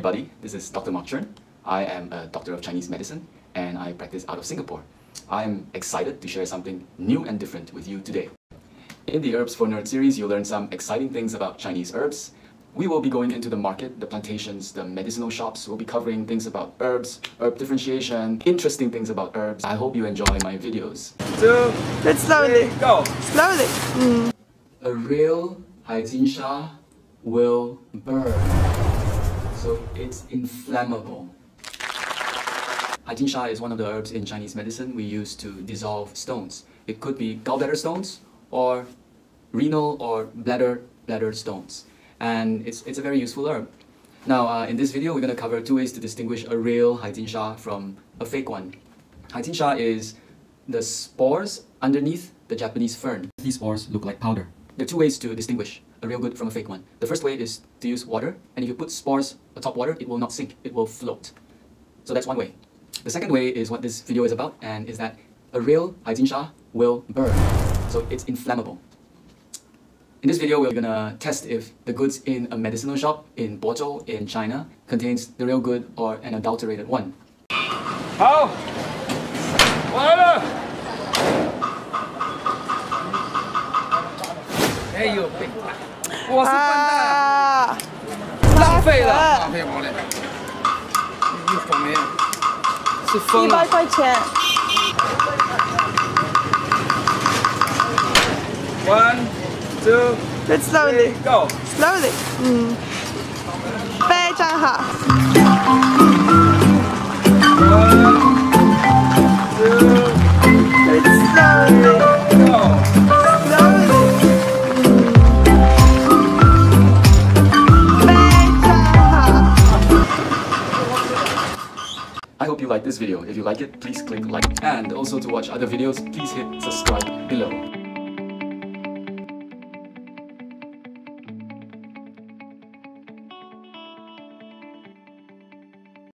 Dr. Mark Chern. I am a doctor of Chinese medicine and I practice out of Singapore. I am excited to share something new and different with you today. In the Herbs for Nerds series, you'll learn some exciting things about Chinese herbs. We will be going into the market, the plantations, the medicinal shops. We'll be covering things about herbs, herb differentiation, interesting things about herbs. I hope you enjoy my videos. two, Let's slowly, three, go. slowly. Mm. A real Haijinsha will burn. So it's inflammable. Haijinsha is one of the herbs in Chinese medicine we use to dissolve stones. It could be gallbladder stones or renal or bladder bladder stones. And it's, it's a very useful herb. Now, uh, in this video, we're going to cover two ways to distinguish a real Haijinsha from a fake one. Haijinsha is the spores underneath the Japanese fern. These spores look like powder. There are two ways to distinguish a real good from a fake one. The first way is to use water, and if you put spores atop water, it will not sink, it will float. So that's one way. The second way is what this video is about, and is that a real Haijinsha will burn. So it's inflammable. In this video, we're gonna test if the goods in a medicinal shop in Bozhou in China contains the real good or an adulterated one. 好，完我是分的，浪费了，浪费我嘞，疯了，是疯了，一百块钱。One, two, 稍微点，Go, slowly, 嗯，非常好。This video. If you like it, please click like. And also to watch other videos, please hit subscribe below.